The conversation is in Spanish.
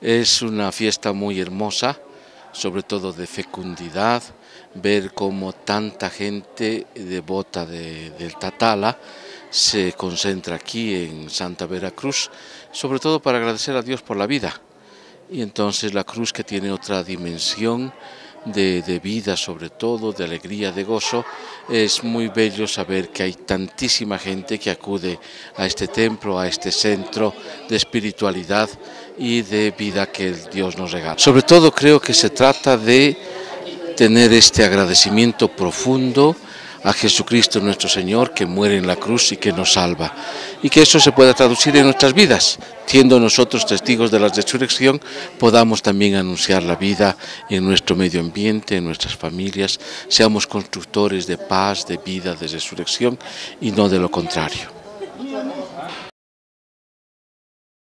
Es una fiesta muy hermosa, sobre todo de fecundidad, ver cómo tanta gente devota del Tatala se concentra aquí en Santa Veracruz, sobre todo para agradecer a Dios por la vida. Y entonces la cruz que tiene otra dimensión de, vida sobre todo, de alegría, de gozo, es muy bello saber que hay tantísima gente que acude a este templo, a este centro de espiritualidad y de vida que Dios nos regala. Sobre todo creo que se trata de tener este agradecimiento profundo a Jesucristo nuestro Señor que muere en la cruz y que nos salva. Y que eso se pueda traducir en nuestras vidas, siendo nosotros testigos de la resurrección, podamos también anunciar la vida en nuestro medio ambiente, en nuestras familias, seamos constructores de paz, de vida, de resurrección y no de lo contrario.